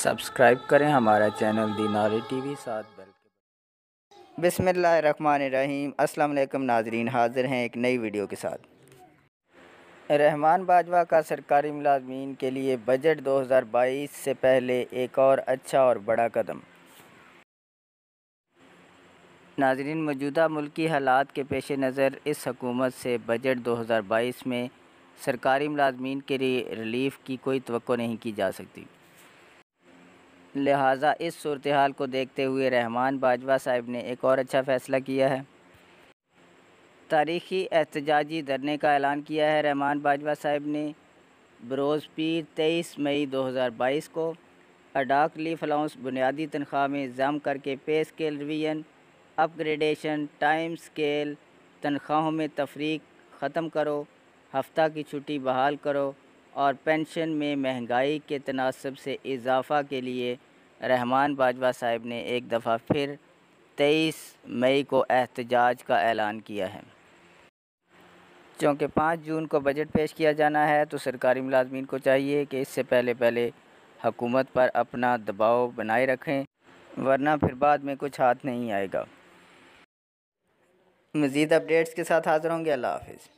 Subscribe करें हमारा channel दीनारी टीवी साथ बेल बिसमीम अस्सलाम नाजरीन, हाज़िर हैं एक नई वीडियो के साथ। रहमान बाजवा का सरकारी मुलाजमीन के लिए बजट 2022 से पहले एक और अच्छा और बड़ा कदम। नाजरीन, मौजूदा मुल्की हालात के पेश नज़र इस हकूमत से बजट 2022 में सरकारी मुलाजमीन के लिए रिलीफ़ की कोई तो नहीं की जा सकती। लिहाजा इस सूरत हाल को देखते हुए रहमान बाजवा साहब ने एक और अच्छा फ़ैसला किया है। तारीख़ी एहतजाजी धरने का ऐलान किया है। रहमान बाजवा साहब ने बरोज़ पीर तेईस मई 2022 को अडाक लीफ अलाउंस बुनियादी तनख्वाह में जम करके pay scale revision, upgradation, time scale तनख्वाहों में तफरीक ख़त्म करो, हफ़्ता की छुट्टी बहाल करो और पेंशन में महँगाई के तनासब से इजाफ़ा के लिए रहमान बाजवा साहब ने एक दफ़ा फिर 23 मई को एहतजाज का ऐलान किया है। चूँकि पाँच जून को बजट पेश किया जाना है तो सरकारी मुलाजमीन को चाहिए कि इससे पहले पहले हकूमत पर अपना दबाव बनाए रखें, वरना फिर बाद में कुछ हाथ नहीं आएगा। मज़ीद अपडेट्स के साथ हाज़िर होंगे, अल्लाह हाफिज़।